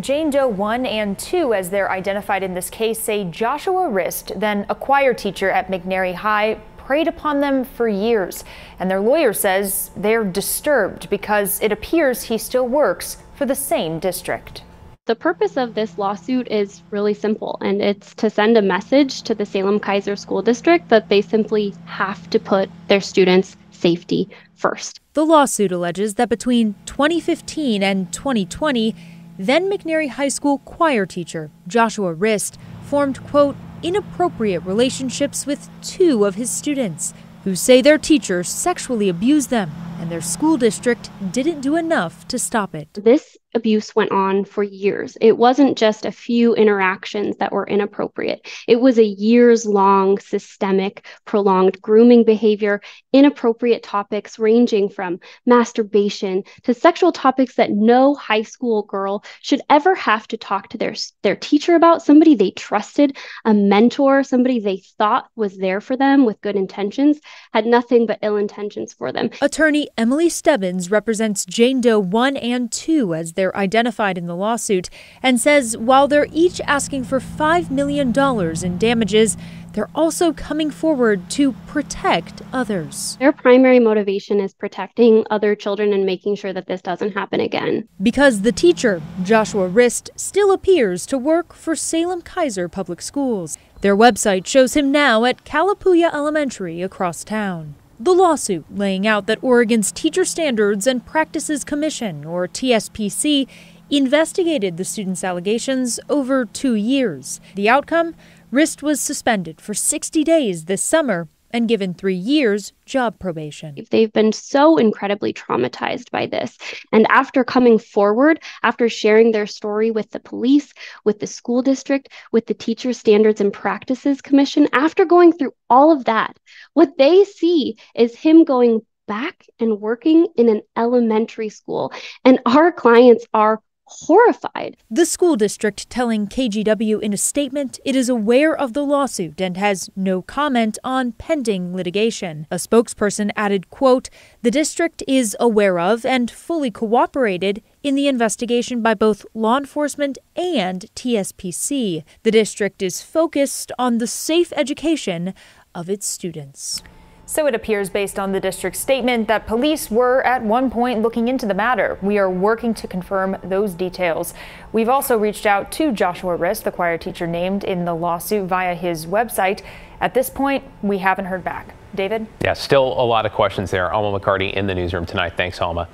Jane Doe 1 and 2, as they're identified in this case, say Joshua Rist, then a choir teacher at McNary High, preyed upon them for years. And their lawyer says they're disturbed because it appears he still works for the same district. The purpose of this lawsuit is really simple, and it's to send a message to the Salem Keizer School District that they simply have to put their students' safety first. The lawsuit alleges that between 2015 and 2020, then McNary High School choir teacher Joshua Rist formed, quote, inappropriate relationships with two of his students who say their teacher sexually abused them and their school district didn't do enough to stop it. This abuse went on for years. It wasn't just a few interactions that were inappropriate. It was a years long, systemic, prolonged grooming behavior, inappropriate topics ranging from masturbation to sexual topics that no high school girl should ever have to talk to their, their teacher about, somebody they trusted, a mentor, somebody they thought was there for them with good intentions, had nothing but ill intentions for them. Attorney Emily Stebbins represents Jane Doe 1 and 2 as they're identified in the lawsuit and says while they're each asking for $5 million in damages, they're also coming forward to protect others. Their primary motivation is protecting other children and making sure that this doesn't happen again. Because the teacher, Joshua Rist, still appears to work for Salem Keizer Public Schools. Their website shows him now at Kalapuya Elementary across town. The lawsuit laying out that Oregon's Teacher Standards and Practices Commission, or TSPC, investigated the student's allegations over two years. The outcome? Rist was suspended for 60 days this summer and given three years job probation. They've been so incredibly traumatized by this. And after coming forward, after sharing their story with the police, with the school district, with the Teacher Standards and Practices Commission, after going through all of that, what they see is him going back and working in an elementary school. And our clients are horrified. The school district telling KGW in a statement it is aware of the lawsuit and has no comment on pending litigation. A spokesperson added, quote, "The district is aware of and fully cooperated in the investigation by both law enforcement and TSPC. The district is focused on the safe education of its students." So it appears, based on the district's statement, that police were at one point looking into the matter. We are working to confirm those details. We've also reached out to Joshua Rist, the choir teacher named in the lawsuit, via his website. At this point, we haven't heard back. David? Yeah, still a lot of questions there. Alma McCarty in the newsroom tonight. Thanks, Alma.